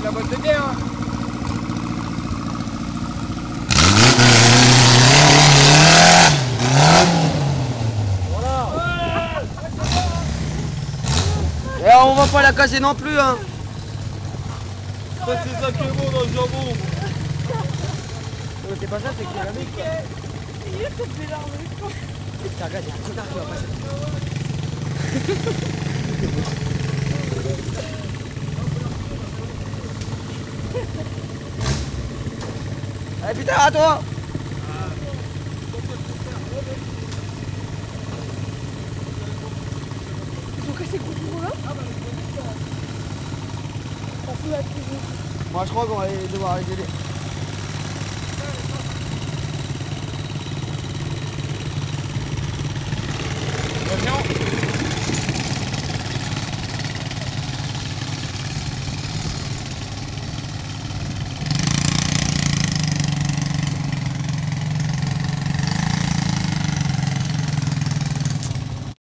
de la boîte de bière. hein. Et on va pas la casser non plus hein. Ça, c'est ça qui est bon dans le jambon. Euh, C'est pas ça, c'est céramique. quoi. Putain, regarde, il y a un connard qui va passer. Eh putain, à toi Ils ont cassé le gros là On peut la. Moi je crois qu'on va devoir les aider.